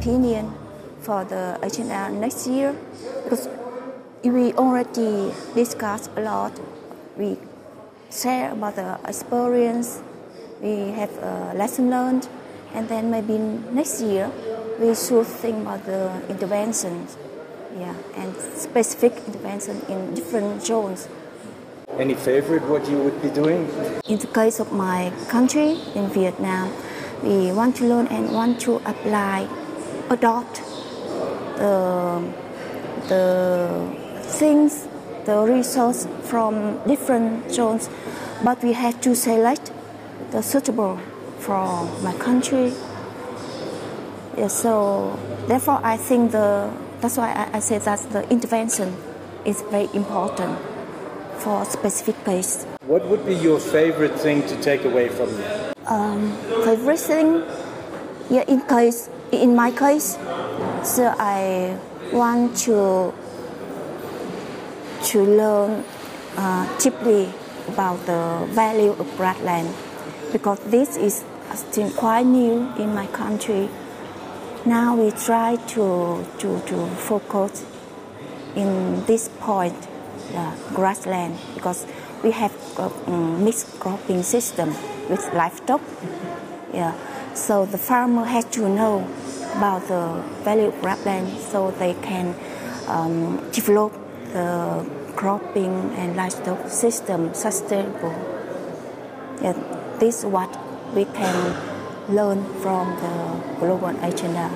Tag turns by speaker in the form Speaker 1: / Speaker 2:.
Speaker 1: opinion for the agenda next year because we already discussed a lot. We share about the experience. We have a lesson learned, and then maybe next year we should think about the interventions, yeah, and specific intervention in different zones.
Speaker 2: Any favorite what you would be doing?
Speaker 1: In the case of my country, in Vietnam, we want to learn and want to apply, adopt the, the things, the resource from different zones, but we have to select the suitable for my country. Yeah, so therefore, I think the that's why I, I say that the intervention is very important for specific case.
Speaker 2: What would be your favorite thing to take away from it?
Speaker 1: Um, favorite thing, yeah, in case in my case, so I want to to learn uh, deeply about the value of grassland because this is still quite new in my country. Now we try to, to, to focus in this point, the grassland, because we have a um, mixed cropping system with livestock. Yeah, so the farmer has to know about the value of grassland so they can um, develop the cropping and livestock system sustainable. Yeah, this is what we can learn from the global agenda.